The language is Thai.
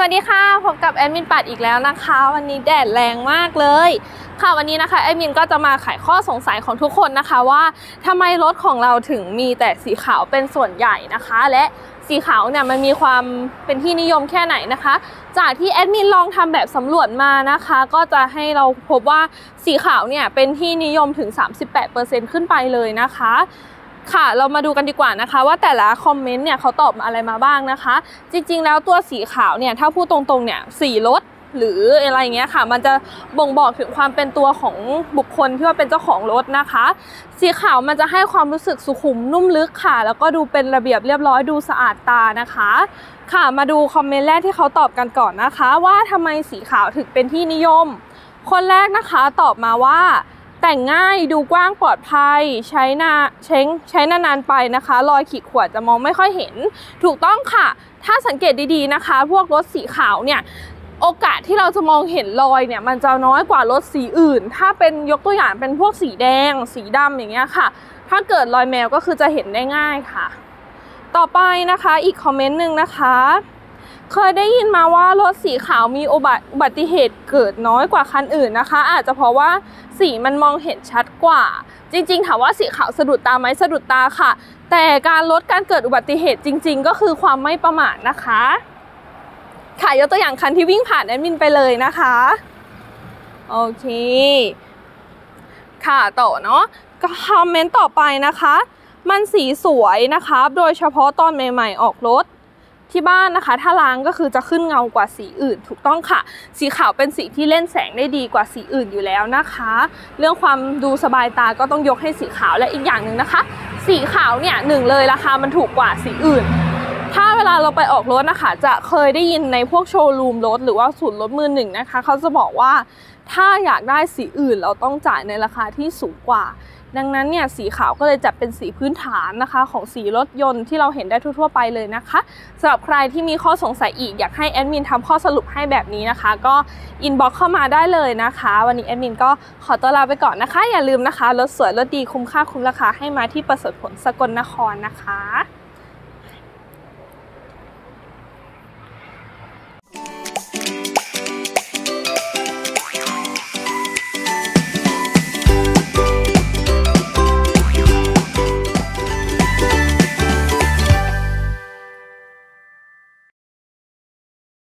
สวัสดีค่ะพบกับแอดมินปัตย์อีกแล้วนะคะ วันนี้แดดแรงมากเลย ค่ะวันนี้นะคะแอดมินก็จะมาไขข้อสงสัยของทุกคนนะคะว่าทำไมรถของเราถึงมีแต่สีขาวเป็นส่วนใหญ่นะคะ และสีขาวเนี่ยมันมีความเป็นที่นิยมแค่ไหนนะคะ จากที่แอดมินลองทำแบบสำรวจมานะคะ ก็จะให้เราพบว่าสีขาวเนี่ยเป็นที่นิยมถึง 38%ขึ้นไปเลยนะคะ ค่ะ เรามาดูกันดีกว่านะคะ ว่าแต่ละคอมเมนต์เนี่ยเขาตอบอะไรมาบ้างนะคะ จริง ๆ แล้วตัวสีขาวเนี่ยถ้าพูดตรงๆเนี่ยสีรถหรืออะไรเงี้ยค่ะ มันจะบ่งบอกถึงความเป็นตัวของบุคคลที่ว่าเป็นเจ้าของรถนะคะ สีขาวมันจะให้ความรู้สึกสุขุมนุ่มลึกค่ะ แล้วก็ดูเป็นระเบียบเรียบร้อยดูสะอาดตานะคะ ค่ะมาดูคอมเมนต์แรกที่เขาตอบกันก่อนนะคะ ว่าทำไมสีขาวถึงเป็นที่นิยม คนแรกนะคะตอบมาว่า แต่งง่ายดูกว้างปลอดภัย ใช้นาใช้งใช้นานๆไปนะคะ รอยขีดข่วนจะมองไม่ค่อยเห็น ถูกต้องค่ะ ถ้าสังเกตดีๆนะคะ พวกรถสีขาวเนี่ยโอกาสที่เราจะมองเห็นรอยเนี่ยมันจะน้อยกว่ารถสีอื่น ถ้าเป็นยกตัวอย่างเป็นพวกสีแดง สีดำอย่างเงี้ยค่ะ ถ้าเกิดรอยแมวก็คือจะเห็นได้ง่ายค่ะ ต่อไปนะคะอีกคอมเมนต์หนึ่งนะคะ เคยได้ยินมาว่ารถสีขาวมีอุบัติเหตุเกิดน้อยกว่าคันอื่นนะคะ อาจจะเพราะว่าสีมันมองเห็นชัดกว่า จริง ๆ ถามว่าสีขาวสะดุดตาไหมสะดุดตาค่ะ แต่การลดการเกิดอุบัติเหตุจริง ๆ ก็คือความไม่ประมาทนะคะ ค่ะยกตัวอย่างคันที่วิ่งผ่านแอดมินไปเลยนะคะโอเค ค่ะต่อเนาะคอมเมนต์ต่อไปนะคะ มันสีสวยนะคะ โดยเฉพาะตอนใหม่ ๆ ออกรถ ที่บ้านนะคะ ถ้าล้างก็คือจะขึ้นเงากว่าสีอื่น ถูกต้องค่ะ สีขาวเป็นสีที่เล่นแสงได้ดีกว่าสีอื่นอยู่แล้วนะคะ เรื่องความดูสบายตาก็ต้องยกให้สีขาวและอีกอย่างหนึ่งนะคะ สีขาวเนี่ยหนึ่งเลยราคามันถูกกว่าสีอื่นถ้าเวลาเราไปออกรถนะคะ จะเคยได้ยินในพวกโชว์รูมรถหรือว่าศูนย์รถมือหนึ่งนะคะ เขาจะบอกว่าถ้าอยากได้สีอื่นเราต้องจ่ายในราคาที่สูงกว่า ดังนั้นเนี่ยสีขาวก็เลยจัดเป็นสีพื้นฐานนะคะของสีรถยนต์ที่เราเห็นได้ทั่ว ๆ ไปเลยนะคะสำหรับใครที่มีข้อสงสัยอีกอยากให้แอดมินทำข้อสรุปให้แบบนี้นะคะ ก็ inbox เข้ามาได้เลยนะคะ วันนี้แอดมินก็ขอตัวลาไปก่อนนะคะ อย่าลืมนะคะรถสวยรถดีคุ้มค่าคุ้มราคาให้มาที่ประสริฐผลสกลนครนะคะ